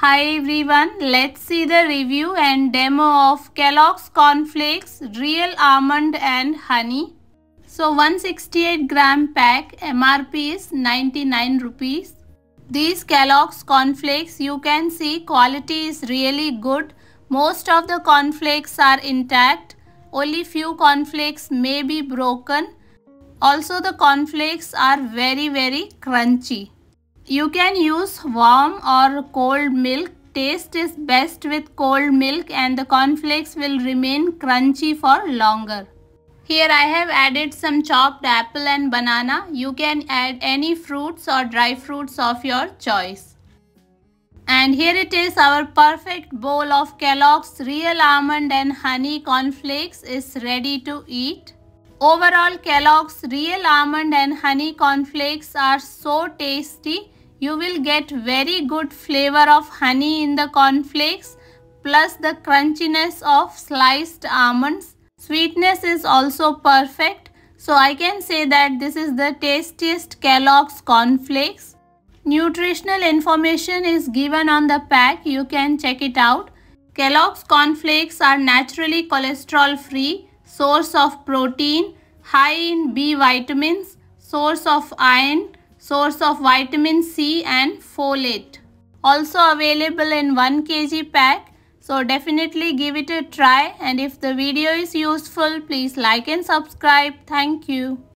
Hi everyone, let's see the review and demo of Kellogg's Cornflakes Real Almond and Honey. So 168 gram pack MRP is 99 rupees. These Kellogg's Cornflakes you can see quality is really good. Most of the cornflakes are intact. Only few cornflakes may be broken. Also the cornflakes are very very crunchy. You can use warm or cold milk. Taste is best with cold milk and the cornflakes will remain crunchy for longer. Here I have added some chopped apple and banana. You can add any fruits or dry fruits of your choice. And here it is our perfect bowl of Kellogg's real almond and honey cornflakes is ready to eat. Overall Kellogg's real almond and honey cornflakes are so tasty you will get very good flavor of honey in the cornflakes plus the crunchiness of sliced almonds. Sweetness is also perfect. So I can say that this is the tastiest Kellogg's cornflakes. Nutritional information is given on the pack. You can check it out. Kellogg's cornflakes are naturally cholesterol free, source of protein, high in B vitamins, source of iron, source of vitamin C and folate. Also available in 1 kg pack. So definitely give it a try and if the video is useful please like and subscribe. Thank you.